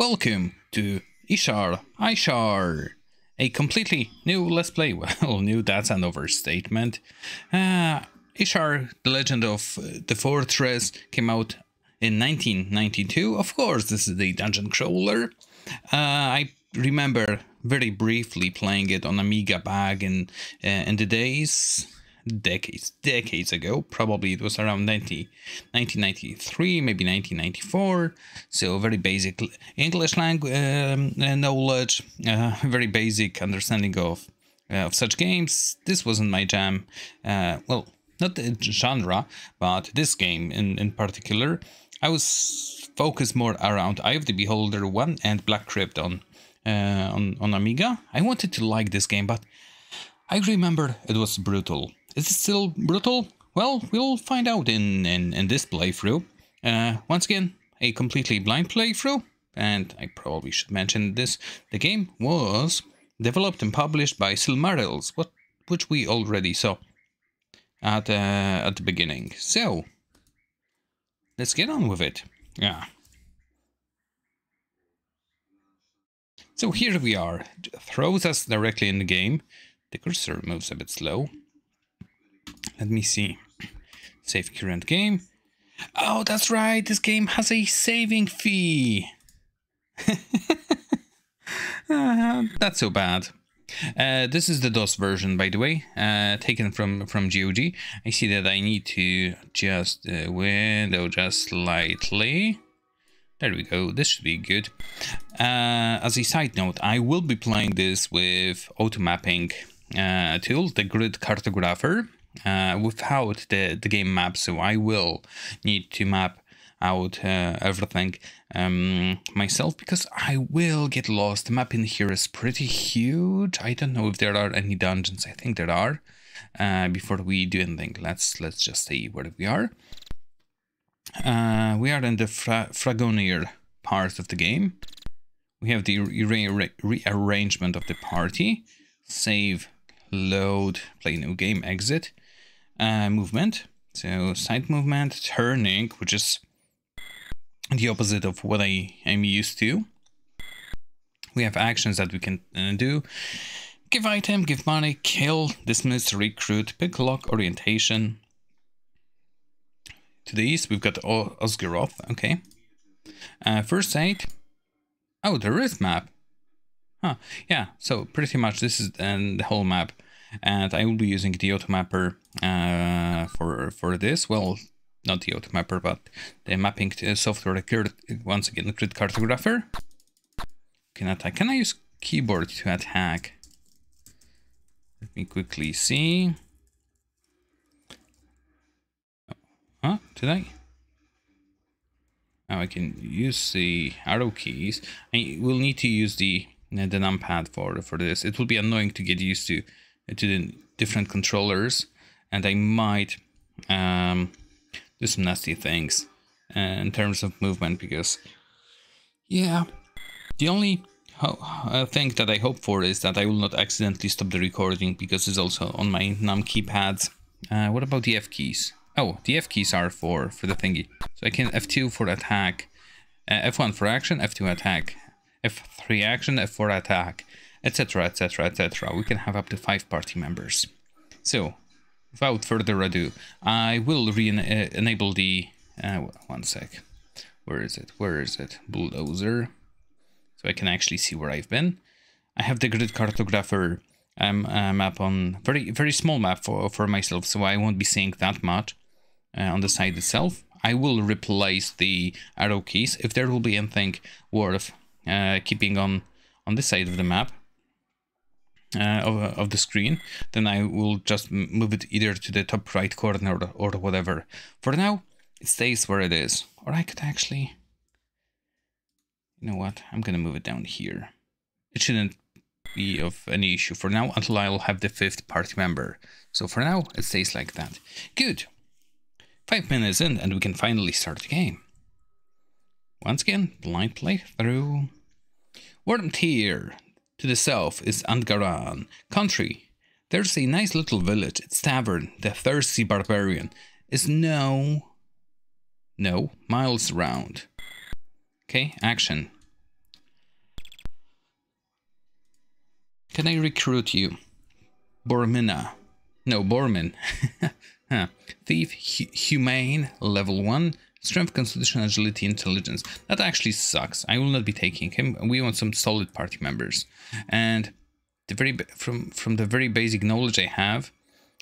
Welcome to Ishar Ishar, a completely new Let's Play. Well, new, that's an overstatement. Uh, Ishar, The Legend of the Fortress, came out in 1992. Of course, this is the dungeon crawler. Uh, I remember very briefly playing it on Amiga back in, uh, in the days decades, decades ago. Probably it was around 90, 1993, maybe 1994. So very basic English language um, uh, knowledge, uh, very basic understanding of uh, of such games. This wasn't my jam. Uh, well, not the genre, but this game in in particular. I was focused more around Eye of the Beholder 1 and Black Crypt on uh, on on Amiga. I wanted to like this game, but I remember it was brutal. Is it still brutal? Well, we'll find out in, in, in this playthrough. Uh, once again, a completely blind playthrough. And I probably should mention this. The game was developed and published by Silmarils, what, which we already saw at, uh, at the beginning. So, let's get on with it. Yeah. So here we are. It throws us directly in the game. The cursor moves a bit slow. Let me see. Save current game. Oh, that's right. This game has a saving fee. uh, not so bad. Uh, this is the DOS version, by the way, uh, taken from, from GOG. I see that I need to just the window just slightly. There we go, this should be good. Uh, as a side note, I will be playing this with auto mapping uh, tool, the grid cartographer uh, without the, the game map. So I will need to map out uh, everything um, myself because I will get lost. The map in here is pretty huge. I don't know if there are any dungeons. I think there are. Uh, before we do anything, let's let's just see where we are. Uh, we are in the Fra Fragonier part of the game. We have the re re rearrangement of the party. Save, load, play new game, exit uh, movement. So side movement, turning, which is the opposite of what I am used to. We have actions that we can uh, do. Give item, give money, kill, dismiss, recruit, pick lock, orientation. To the east, we've got Osgoroth, okay. Uh, first aid. Oh, the Rift map. Huh, yeah, so pretty much this is uh, the whole map and I will be using the automapper uh, for for this. Well, not the automapper, but the mapping software. Once again, the grid cartographer. Can attack. Can I use keyboard to attack? Let me quickly see. Huh? Did I? Now I can use the arrow keys. I will need to use the the numpad for for this. It will be annoying to get used to to the different controllers and I might um, do some nasty things uh, in terms of movement because yeah. The only uh, thing that I hope for is that I will not accidentally stop the recording because it's also on my num keypads uh, what about the F keys? Oh the F keys are for for the thingy. So I can F2 for attack uh, F1 for action F2 attack F3 action F4 attack etc etc etc we can have up to five party members. So without further ado i will re-enable the uh, one sec. Where is it? Where is it? Bulldozer. So i can actually see where i've been. I have the grid cartographer. Um, uh, map on very very small map for for myself so i won't be seeing that much uh, on the side itself. I will replace the arrow keys. If there will be anything worth uh, keeping on on this side of the map uh, of, of the screen, then I will just move it either to the top right corner or, whatever. For now, it stays where it is. Or I could actually... You know what? I'm gonna move it down here. It shouldn't be of any issue for now until I'll have the fifth party member. So for now, it stays like that. Good. Five minutes in and we can finally start the game. Once again, blind playthrough. Warmed here. To the south is Andgaran country. There's a nice little village, its tavern, the Thirsty Barbarian, is no, no, miles round. Okay, action. Can I recruit you? Bormina. No, Bormin. huh. Thief, hu humane, level 1, Strength, Constitution, Agility, Intelligence. That actually sucks. I will not be taking him. We want some solid party members. And the very from from the very basic knowledge I have,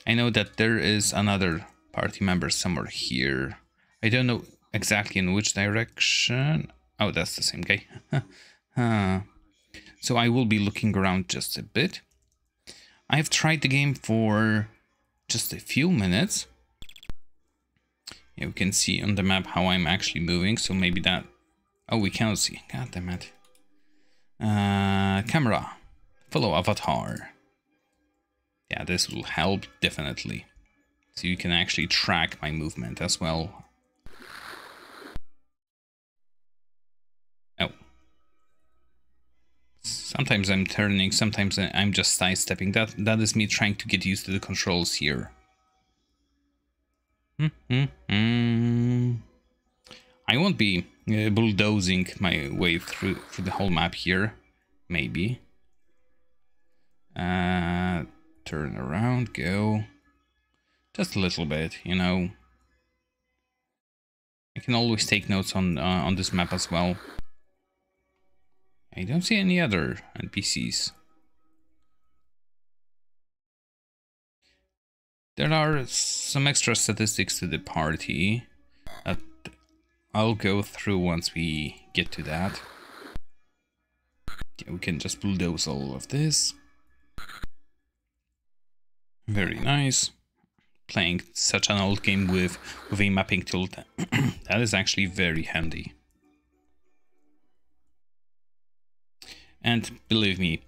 I know that there is another party member somewhere here. I don't know exactly in which direction. Oh, that's the same guy. So I will be looking around just a bit. I've tried the game for just a few minutes. You can see on the map how I'm actually moving, so maybe that... Oh, we cannot see. God damn it. Uh, camera. Follow avatar. Yeah, this will help, definitely. So you can actually track my movement as well. Oh. Sometimes I'm turning, sometimes I'm just sidestepping. That, that is me trying to get used to the controls here. Mm -hmm. I won't be uh, bulldozing my way through, through the whole map here. Maybe. Uh, turn around, go. Just a little bit, you know. I can always take notes on uh, on this map as well. I don't see any other NPCs. There are some extra statistics to the party I'll go through once we get to that. Yeah, we can just bulldoze all of this. Very nice. Playing such an old game with, with a mapping tool, that is actually very handy. And believe me,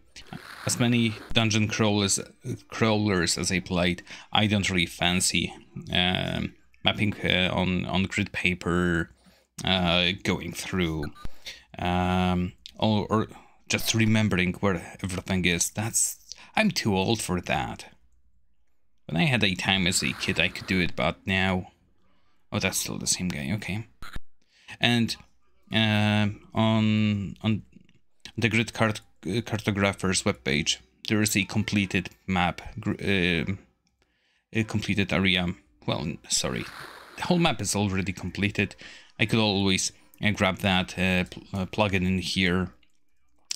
as many dungeon crawlers, crawlers as I played, I don't really fancy um, mapping uh, on, on grid paper, uh, going through, um, or, or just remembering where everything is. That's I'm too old for that. When I had a time as a kid, I could do it, but now... Oh, that's still the same guy, okay. And uh, on on the Grid cart Cartographer's webpage, there is a completed map, uh, a completed area. Well, sorry, the whole map is already completed. I could always uh, grab that, uh, pl uh, plug it in here,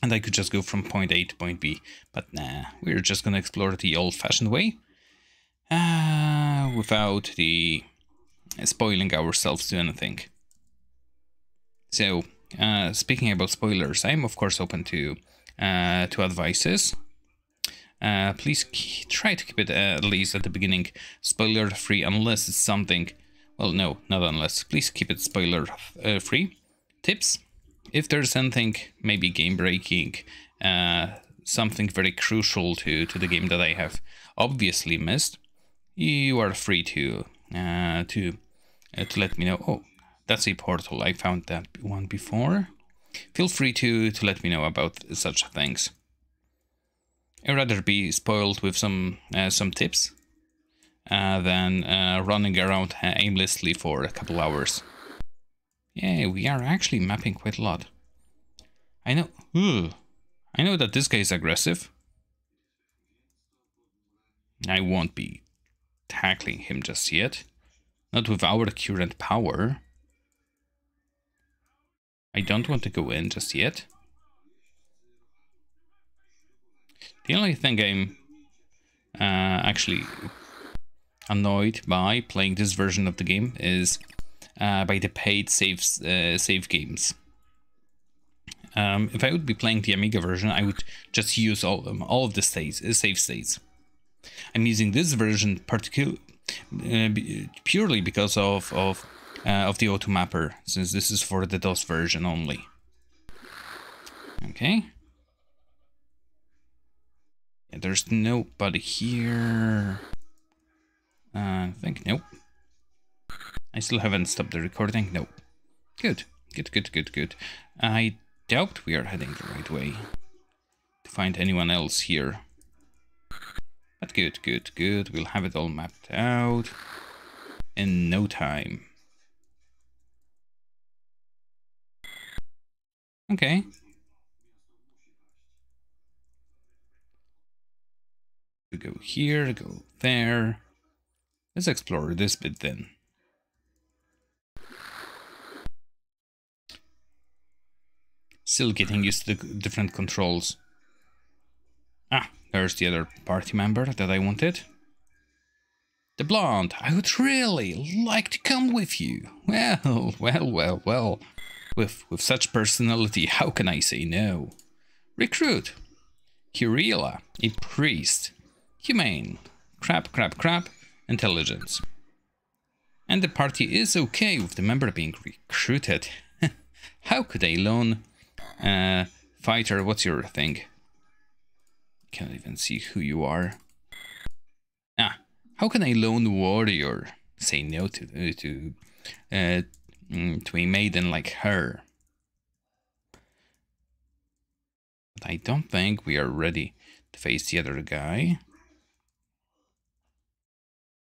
and I could just go from point A to point B. But nah, we're just gonna explore the old-fashioned way uh, without the uh, spoiling ourselves to anything. So, speaking about spoilers, I'm of course open to uh, to advices. Uh, please try to keep it at least at the beginning spoiler free, unless it's something. Well, no, not unless. Please keep it spoiler uh, free. Tips: If there's anything, maybe game breaking, uh, something very crucial to to the game that I have obviously missed, you are free to uh, to uh, to let me know. Oh, that's a portal. I found that one before. Feel free to to let me know about such things. I'd rather be spoiled with some uh, some tips uh, than uh, running around aimlessly for a couple hours. Yeah, we are actually mapping quite a lot. I know. Ugh, I know that this guy is aggressive. I won't be tackling him just yet. Not with our current power. I don't want to go in just yet. The only thing I'm uh, actually annoyed by playing this version of the game is uh, by the paid saves, uh, save games. Um, if I would be playing the Amiga version, I would just use all of them, all of the states, uh, save states. I'm using this version uh, purely because of of uh, of the automapper, since this is for the DOS version only. Okay. Yeah, there's nobody here. Uh, I think nope. I still haven't stopped the recording. Nope. Good. Good. Good. Good. Good. I doubt we are heading the right way to find anyone else here. But good, good, good. We'll have it all mapped out in no time. Okay. To go here, to go there. Let's explore this bit then. Still getting used to the different controls. Ah, there's the other party member that I wanted. The blonde, I would really like to come with you. Well, well, well, well. With, with such personality, how can I say no? Recruit. Kiriela, a priest. Humane. Crap, crap, crap. Intelligence. And the party is okay with the member being recruited. how could a lone uh, fighter, what's your thing? Can't even see who you are. Ah, how can a lone warrior say no to to uh, mm, to a maiden like her? But I don't think we are ready to face the other guy.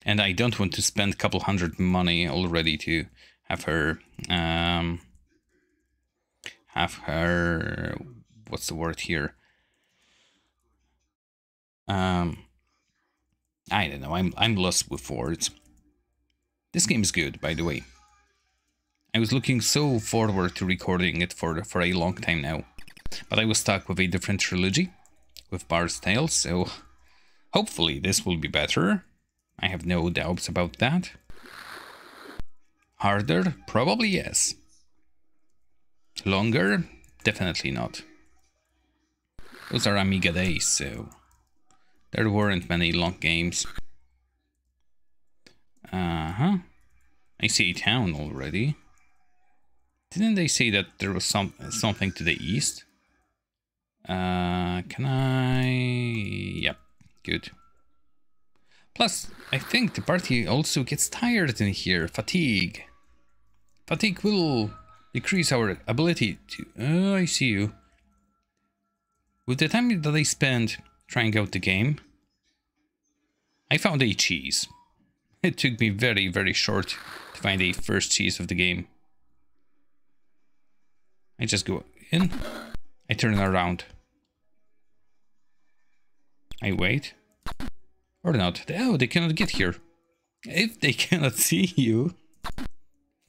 And I don't want to spend a couple hundred money already to have her um, have her what's the word here um i don't know i'm i'm lost with words this game is good by the way i was looking so forward to recording it for for a long time now but i was stuck with a different trilogy with Bard's Tales so hopefully this will be better i have no doubts about that harder probably yes Longer? Definitely not. Those are Amiga days, so there weren't many long games. Uh-huh. I see a town already. Didn't they say that there was some something to the east? Uh, can I... Yep, good. Plus, I think the party also gets tired in here. Fatigue. Fatigue will decrease our ability to... Oh, I see you. With the time that I spent trying out the game, I found a cheese. It took me very, very short to find a first cheese of the game. I just go in, I turn around. I wait. Or not. Oh, they cannot get here. If they cannot see you,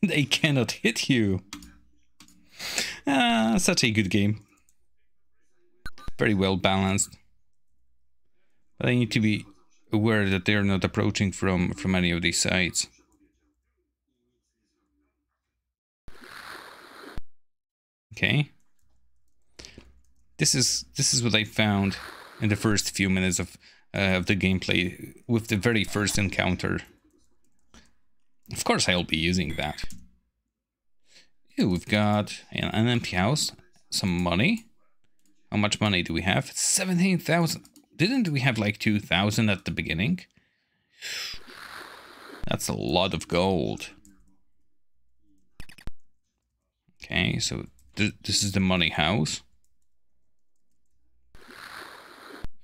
they cannot hit you. Ah, such a good game. Very well balanced. But I need to be aware that they're not approaching from, from any of these sides. Okay. This is this is what I found in the first few minutes of uh, of the gameplay with the very first encounter. Of course I'll be using that we've got an empty house, some money. How much money do we have? 17,000. Didn't we have like 2,000 at the beginning? That's a lot of gold. Okay, so th this is the money house.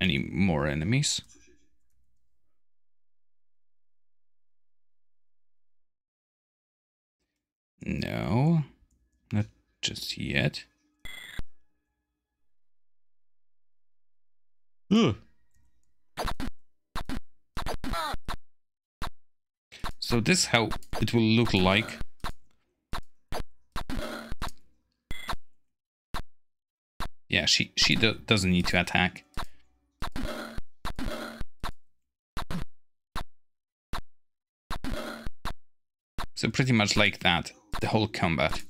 Any more enemies? No. Not just yet. Ugh. So this how it will look like. Yeah, she she do doesn't need to attack. So pretty much like that, the whole combat.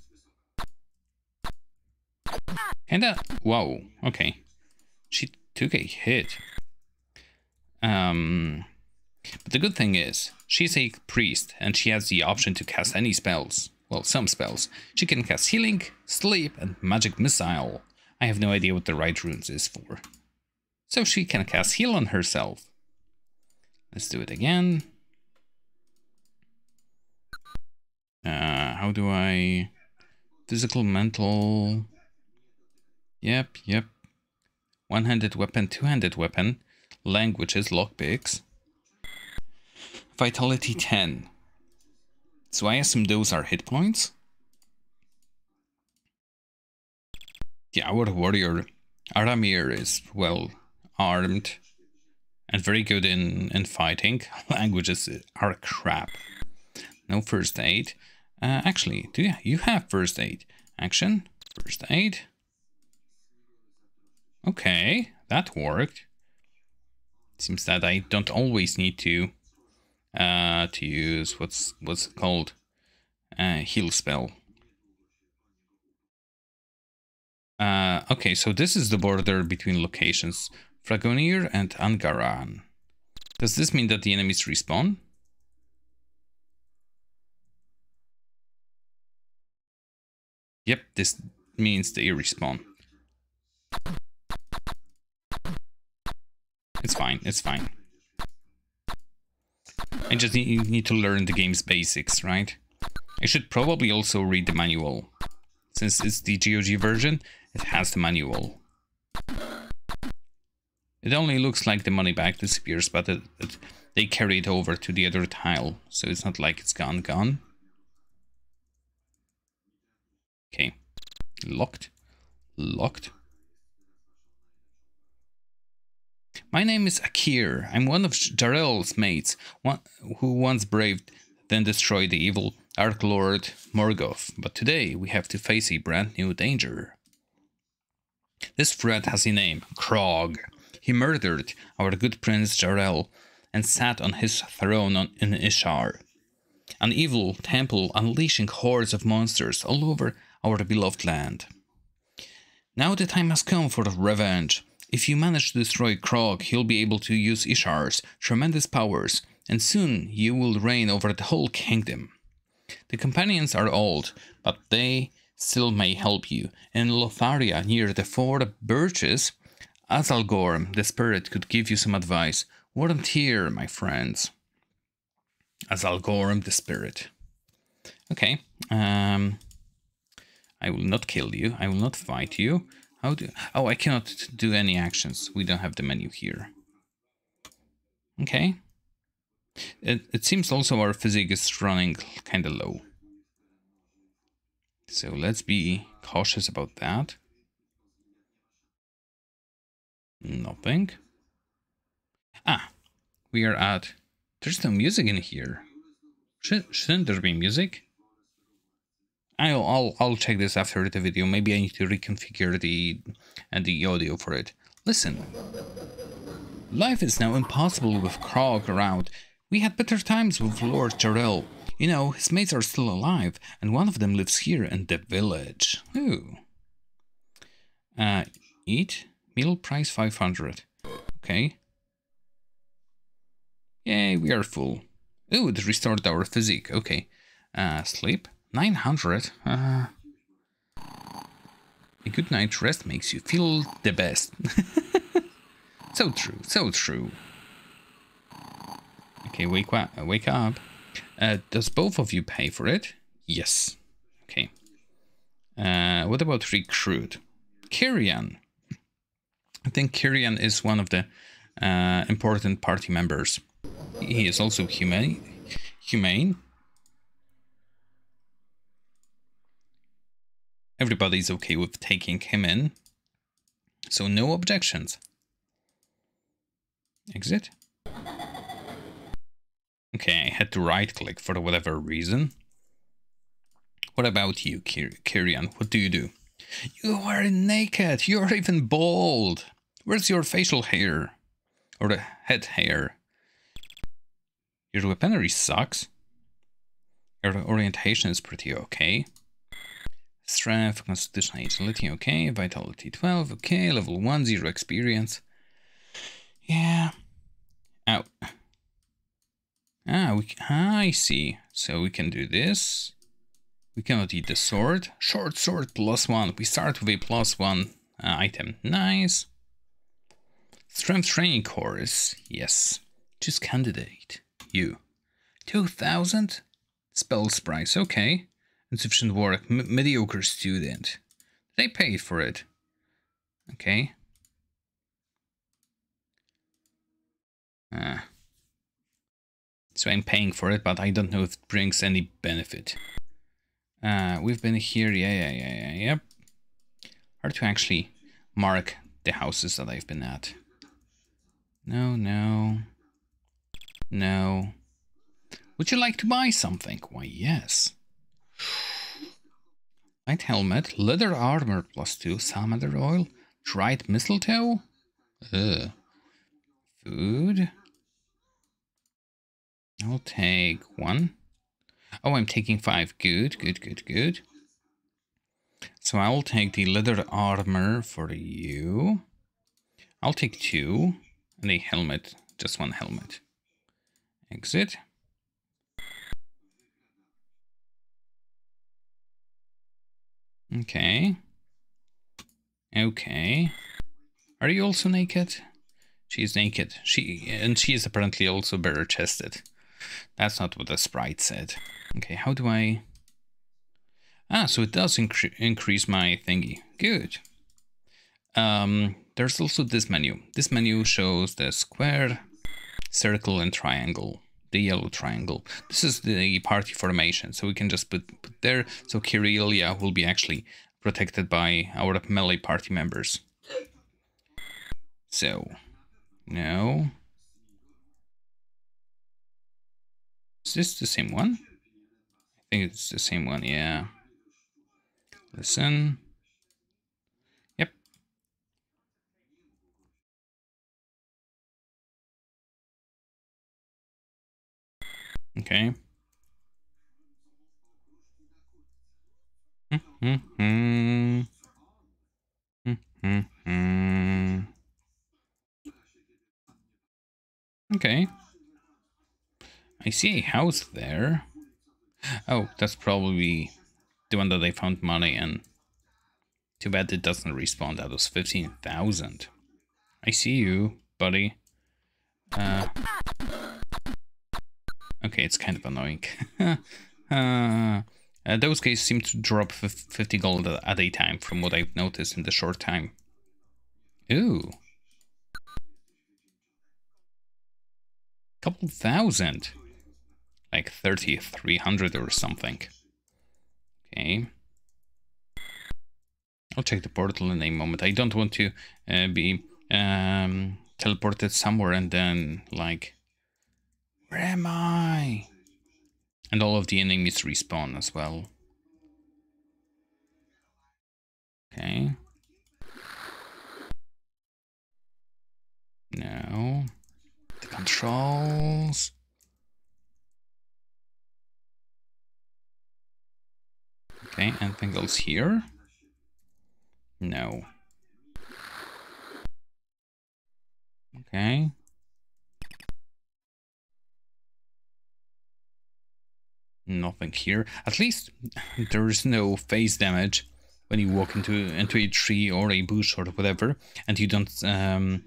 And uh, whoa, okay. She took a hit. Um, but the good thing is, she's a priest and she has the option to cast any spells. Well, some spells. She can cast healing, sleep, and magic missile. I have no idea what the right runes is for. So she can cast heal on herself. Let's do it again. Uh, how do I... Physical, mental... Yep, yep. One-handed weapon, two-handed weapon. Languages, lockpicks. Vitality 10. So I assume those are hit points? Yeah, our warrior Aramir is well armed. and very good in, in fighting. Languages are crap. No first aid. Uh, actually, do you, you have first aid? Action, first aid. Okay, that worked. Seems that I don't always need to uh, to use what's what's called uh, heal spell. Uh, okay, so this is the border between locations Frogonier and Angaran. Does this mean that the enemies respawn? Yep, this means they respawn. It's fine, it's fine. I just need to learn the game's basics, right? I should probably also read the manual. Since it's the GOG version, it has the manual. It only looks like the money bag disappears, but it, it, they carry it over to the other tile, so it's not like it's gone gone. Okay. Locked. Locked. My name is Akir. I'm one of Jarel's mates, one, who once braved, then destroyed the evil Arch Lord Morgoth. But today we have to face a brand new danger. This threat has a name, Krogh. He murdered our good prince Jarel and sat on his throne on, in Ishar. An evil temple unleashing hordes of monsters all over our beloved land. Now the time has come for revenge. If you manage to destroy Krogh, he'll be able to use Ishar's tremendous powers, and soon you will reign over the whole kingdom. The companions are old, but they still may help you. In Lotharia, near the Four Birches, Azalgorm, the spirit, could give you some advice. Here, my friends. Azalgorm, the spirit. Okay. Um, I will not kill you. I will not fight you. How do... Oh, I cannot do any actions. We don't have the menu here. Okay. It, it seems also our physique is running kind of low. So let's be cautious about that. Nothing. Ah, we are at... There's no music in here. Should, shouldn't there be music? I'll, I'll, I'll check this after the video. Maybe I need to reconfigure the, and the audio for it. Listen. Life is now impossible with Krogh around. We had better times with Lord Jarel. You know, his mates are still alive, and one of them lives here in the village. Ooh. Uh, eat? Meal price 500. Okay. Yay, we are full. Ooh, it restored our physique. Okay. Uh, sleep? 900? Uh, a good night's rest makes you feel the best. so true, so true. Okay, wake. Wake up. Uh, does both of you pay for it? Yes. Okay. Uh, what about recruit? Kyrian. I think Kyrian is one of the uh, important party members. He is also humane. Humane. Everybody's okay with taking him in. So no objections. Exit. Okay, I had to right click for whatever reason. What about you, Kyrian? What do you do? You are naked. You're even bald. Where's your facial hair? Or the head hair? Your weaponry sucks. Your orientation is pretty okay. Strength, constitutional agility, okay. Vitality 12, okay. Level 1, 0 experience. Yeah. Out. Ah, we, ah, I see. So we can do this. We cannot eat the sword. Short sword plus one. We start with a plus one uh, item. Nice. Strength training course. Yes. Choose candidate. You. 2000? Spells price. Okay. Insufficient work. M mediocre student. They paid for it. Okay. Ah. So I'm paying for it, but I don't know if it brings any benefit. Uh, we've been here, yeah, yeah, yeah, yeah, yep. Hard to actually mark the houses that I've been at. No, no. No. Would you like to buy something? Why, yes. Light helmet, leather armor plus two, salamander oil, dried mistletoe? Ugh. Food? I'll take one. Oh, I'm taking five. Good, good, good, good. So I will take the leather armor for you. I'll take two. And a helmet. Just one helmet. Exit. Okay. Okay. Are you also naked? She is naked. She and she is apparently also bare chested. That's not what the sprite said. Okay, how do I... Ah, so it does incre increase my thingy. Good. Um, there's also this menu. This menu shows the square, circle, and triangle. The yellow triangle. This is the party formation, so we can just put, put there. So Kiriela will be actually protected by our melee party members. So, no. Is this the same one? I think it's the same one, yeah. Listen. Yep. Okay. Mm-hmm. Mm-hmm. Okay. I see a house there. Oh, that's probably the one that I found money in. Too bad it doesn't respawn. That was 15,000. I see you, buddy. Uh, okay, it's kind of annoying. uh, uh, those guys seem to drop 50 gold at a time from what I've noticed in the short time. Ooh. Couple thousand like 3300 or something. Okay. I'll check the portal in a moment. I don't want to uh, be um, teleported somewhere and then like, where am I? And all of the enemies respawn as well. Okay. No. The controls. Okay, anything else here? No. Okay. Nothing here. At least there is no phase damage when you walk into into a tree or a bush or whatever, and you don't um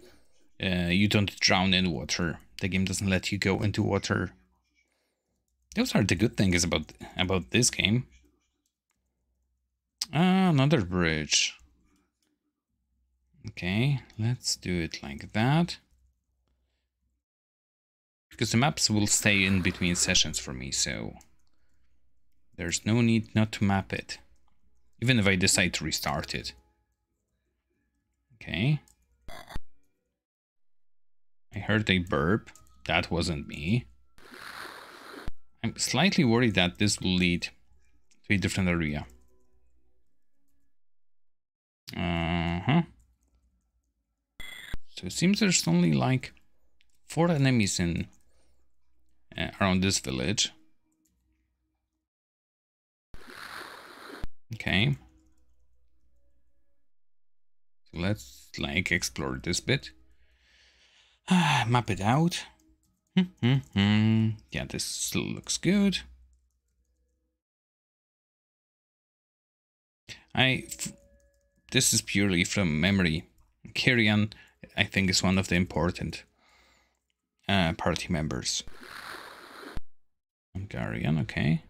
uh, you don't drown in water. The game doesn't let you go into water. Those are the good things about about this game. Ah, another bridge. Okay, let's do it like that. Because the maps will stay in between sessions for me, so there's no need not to map it. Even if I decide to restart it. Okay. I heard a burp. That wasn't me. I'm slightly worried that this will lead to a different area. Uh-huh. So it seems there's only like four enemies in uh, around this village. Okay. So let's like explore this bit. Map it out. yeah, this looks good. I this is purely from memory. Kyrian, I think, is one of the important uh, party members. Hungarian, okay.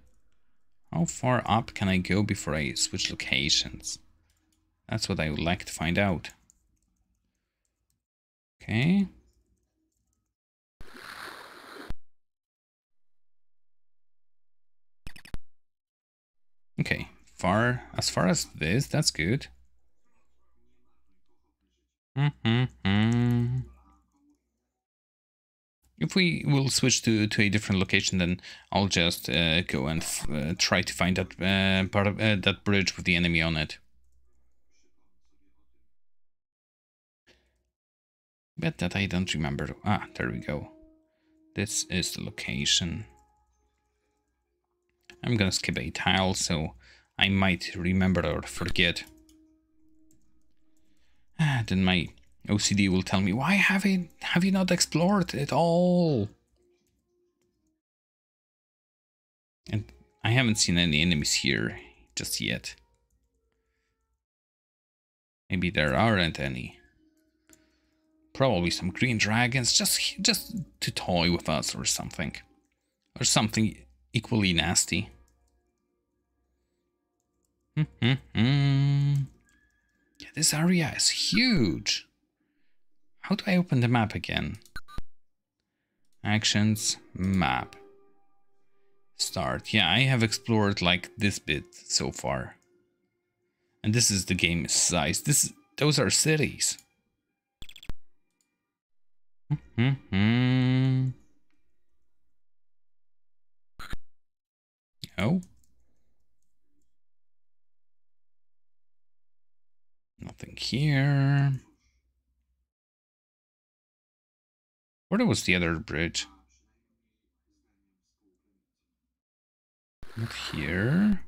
How far up can I go before I switch locations? That's what I would like to find out. Okay. Okay, far as far as this, that's good. Mm-hmm. if we will switch to, to a different location, then I'll just uh, go and uh, try to find that uh, part of uh, that bridge with the enemy on it. Bet that I don't remember. Ah, there we go. This is the location. I'm gonna skip a tile, so I might remember or forget. Then my OCD will tell me, why have you, have you not explored it all? And I haven't seen any enemies here just yet. Maybe there aren't any. Probably some green dragons just just to toy with us or something. Or something equally nasty. Mm -hmm -hmm. Yeah, this area is huge. How do I open the map again? Actions, map. Start. Yeah, I have explored like this bit so far. And this is the game size. This those are cities. Mm -hmm. Oh. Nothing here. Where was the other bridge? Not here.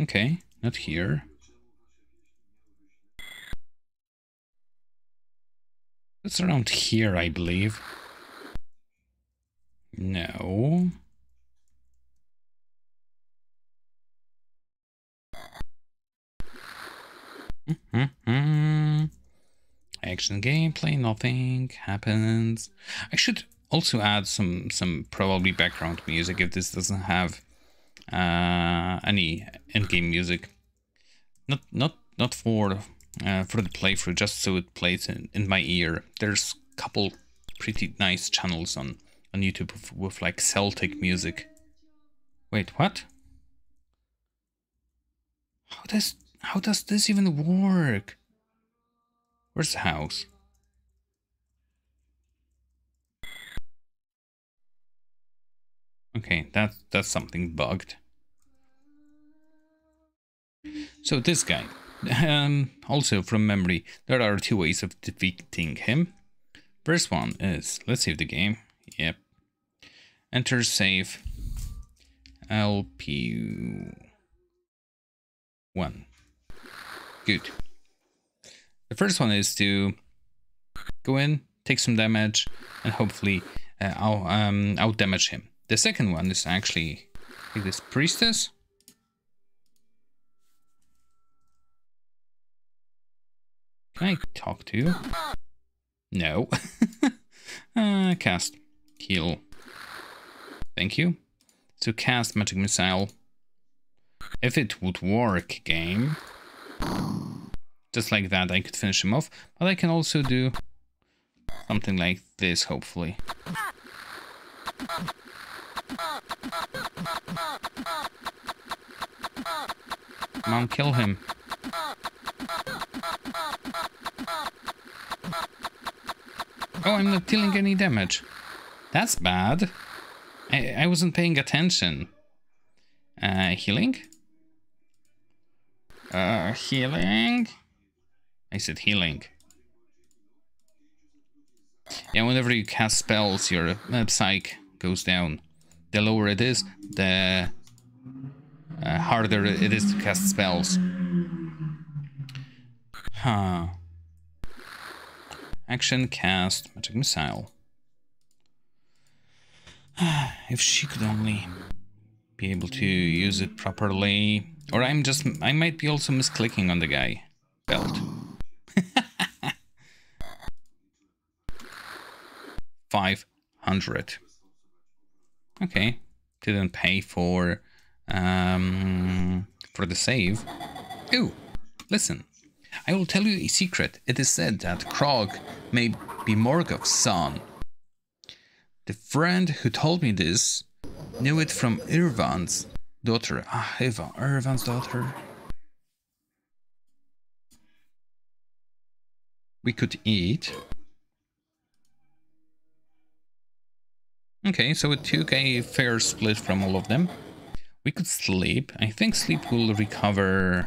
Okay, not here. It's around here, I believe. No. Mm -hmm. Action gameplay, nothing happens. I should also add some some probably background music if this doesn't have uh, any in-game music. Not not not for uh, for the playthrough, just so it plays in, in my ear. There's a couple pretty nice channels on on YouTube with, with like Celtic music. Wait, what? How does how does this even work? Where's the house? Okay, that, that's something bugged. So this guy, um, also from memory, there are two ways of defeating him. First one is, let's save the game. Yep. Enter save LP1. Good. The first one is to go in, take some damage, and hopefully uh, out, um, out damage him. The second one is actually like this priestess. Can I talk to you? No. uh, cast. Heal. Thank you. So cast magic missile. If it would work, game. Just like that, I could finish him off. But I can also do something like this, hopefully. Come on, kill him. Oh, I'm not dealing any damage. That's bad. I, I wasn't paying attention. Uh, healing? Uh, healing? I said healing. Yeah, whenever you cast spells, your uh, psych goes down. The lower it is, the uh, harder it is to cast spells. Huh. Action, cast, magic missile. if she could only be able to use it properly. Or I'm just, I might be also misclicking on the guy. Belt. 500. Okay, didn't pay for um, for the save. Ooh, listen, I will tell you a secret. It is said that Krogh may be Morgoth's son. The friend who told me this knew it from Irvan's daughter. Ah, Eva, Irvan's daughter. we could eat. Okay, so it took a fair split from all of them. We could sleep. I think sleep will recover...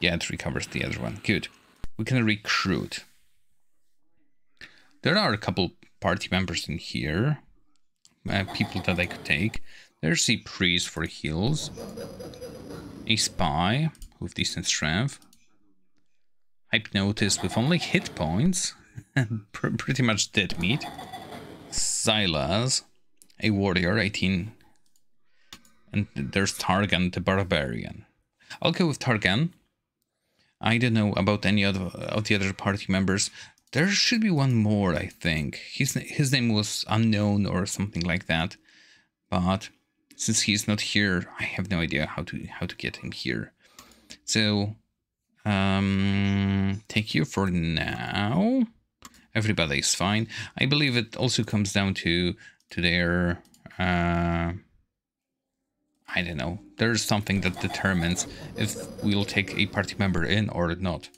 Yeah, it recovers the other one. Good. We can recruit. There are a couple party members in here. Uh, people that I could take. There's a priest for heals. A spy with decent strength. Hypnotis with only hit points. Pretty much dead meat. Silas, a warrior, 18. And there's Targhan, the barbarian. I'll go with Targhan. I don't know about any other of the other party members. There should be one more, I think. His his name was unknown or something like that. But since he's not here, I have no idea how to how to get him here. So um take you for now. Everybody's fine. I believe it also comes down to to their uh I don't know. There's something that determines if we'll take a party member in or not.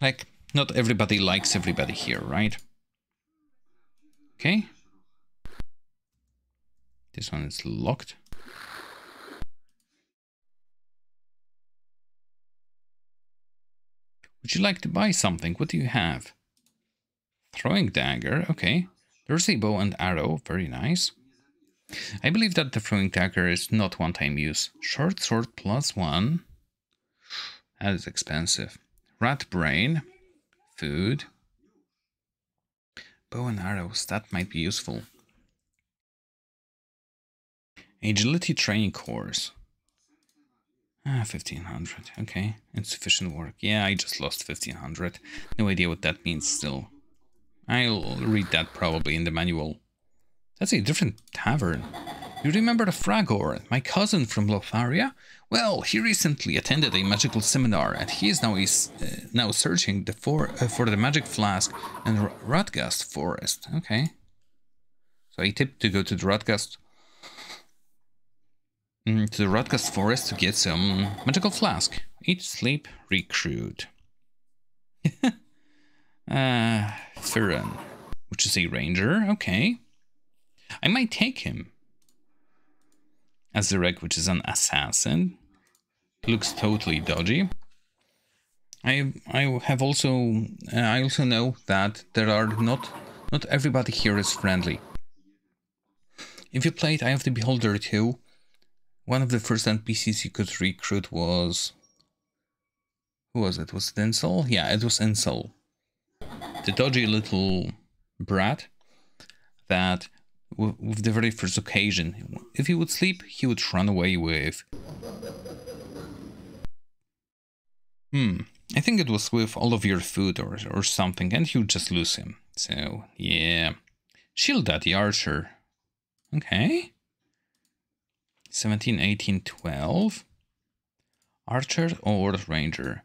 Like, not everybody likes everybody here, right? Okay. This one is locked. Would you like to buy something? What do you have? Throwing dagger, okay. There's a bow and arrow, very nice. I believe that the throwing dagger is not one-time use. Short sword plus one. That is expensive. Rat brain. Food. Bow and arrows, that might be useful. Agility training course. Ah, 1500. Okay, insufficient work. Yeah, I just lost 1500. No idea what that means still. I'll read that probably in the manual. That's a different tavern. You remember the Fragor, my cousin from Lotharia? Well, he recently attended a magical seminar, and he is now is uh, now searching the for uh, for the magic flask in R Radgast forest. Okay. So I tipped to go to the Radgast mm, to the Radgast forest to get some magical flask. Eat, sleep, recruit. uh, Firen, which is a ranger. Okay. I might take him. Azurek, which is an assassin. Looks totally dodgy. I I have also uh, I also know that there are not not everybody here is friendly. If you played Eye of the Beholder 2, one of the first NPCs you could recruit was who was it? Was it Insal? Yeah, it was Insal. The dodgy little brat that with the very first occasion. If he would sleep, he would run away with... Hmm, I think it was with all of your food or, or something, and you just lose him. So, yeah. Shield Daddy Archer. Okay. 17, 18, 12. Archer or Ranger?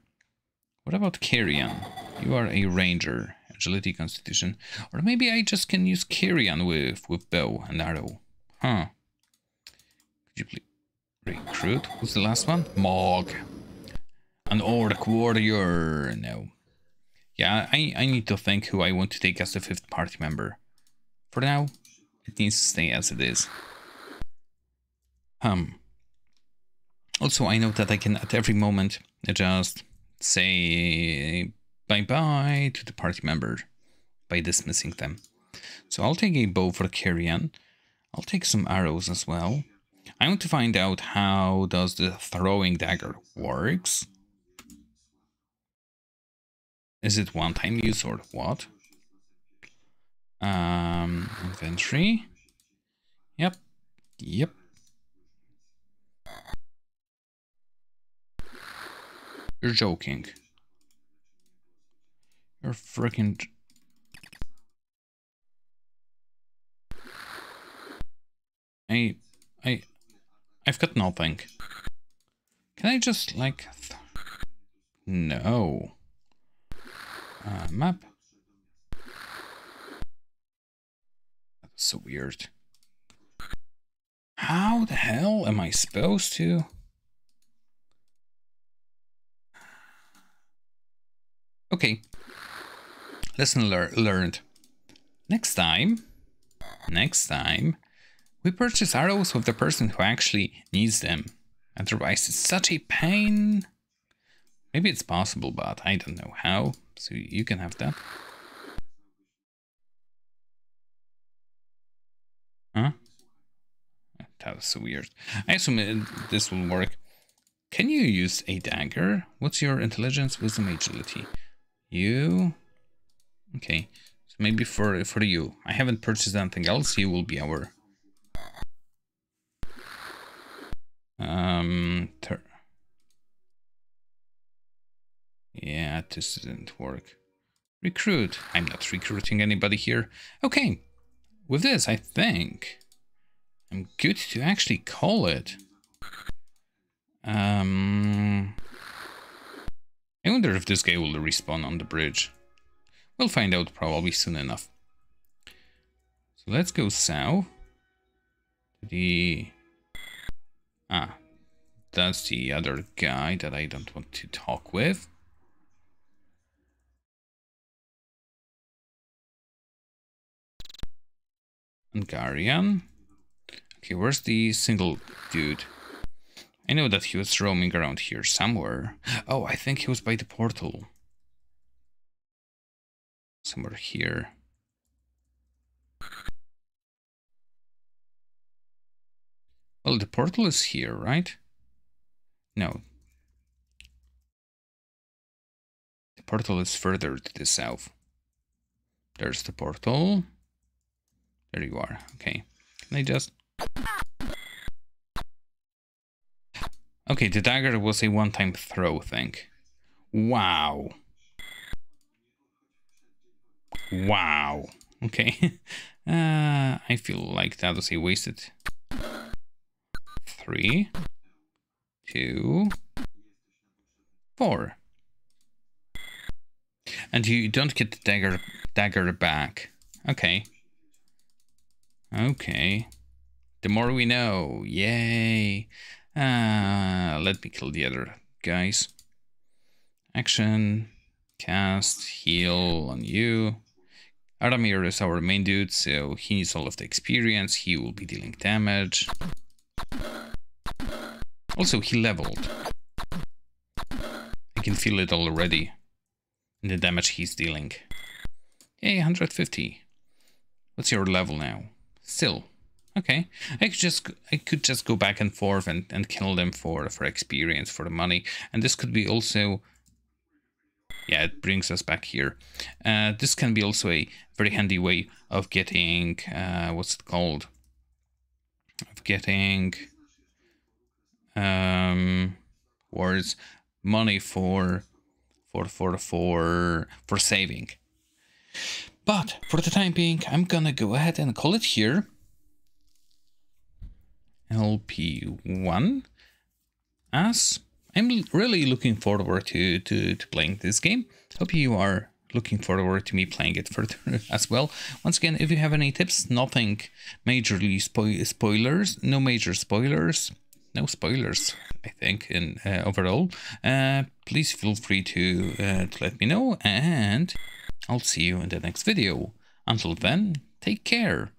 What about Kyrian? You are a Ranger agility, constitution. Or maybe I just can use Kyrian with, with bow and arrow. Huh. Could you please recruit? Who's the last one? Mog. An orc warrior. No. Yeah, I, I need to think who I want to take as the fifth party member. For now, it needs to stay as it is. Um. Also, I know that I can at every moment just say bye-bye to the party member by dismissing them. So I'll take a bow for Kyrian. I'll take some arrows as well. I want to find out how does the throwing dagger works. Is it one-time use or what? Um, inventory. Yep. Yep. You're joking. You're freaking. I. I. I've got nothing. Can I just, like. no. Uh, map. That's so weird. How the hell am I supposed to? Okay. Lesson lear learned. Next time, next time, we purchase arrows with the person who actually needs them. Otherwise, it's such a pain. Maybe it's possible, but I don't know how. So you can have that. Huh? That was so weird. I assume it, this will work. Can you use a dagger? What's your intelligence, wisdom, agility? You? Okay. So maybe for for you. I haven't purchased anything else. You will be our um Yeah, this didn't work. Recruit. I'm not recruiting anybody here. Okay. With this, I think I'm good to actually call it. Um, I wonder if this guy will respawn on the bridge. We'll find out probably soon enough. So let's go south. To The... Ah, that's the other guy that I don't want to talk with. Hungarian. Okay, where's the single dude? I know that he was roaming around here somewhere. Oh, I think he was by the portal. Somewhere here. Well, the portal is here, right? No. The portal is further to the south. There's the portal. There you are. Okay. Can I just... Okay, the dagger was a one-time throw thing. Wow. Wow. Okay. uh, I feel like that was a wasted... Three. Two. Four. And you don't get the dagger dagger back. Okay. Okay. The more we know. Yay. Uh, let me kill the other guys. Action. Cast. Heal on you. Aramir is our main dude, so he needs all of the experience. He will be dealing damage. Also, he leveled. I can feel it already. In the damage he's dealing. Yay, 150. What's your level now? Still. Okay. I could just I could just go back and forth and, and kill them for for experience, for the money. And this could be also yeah, it brings us back here. Uh, this can be also a very handy way of getting uh, what's it called? Of getting um words money for for for for for saving. But for the time being, I'm gonna go ahead and call it here. LP1 as I'm really looking forward to, to, to playing this game. Hope you are looking forward to me playing it further as well. Once again, if you have any tips, nothing majorly spo spoilers, no major spoilers, no spoilers, I think, in uh, overall, uh, please feel free to, uh, to let me know and I'll see you in the next video. Until then, take care.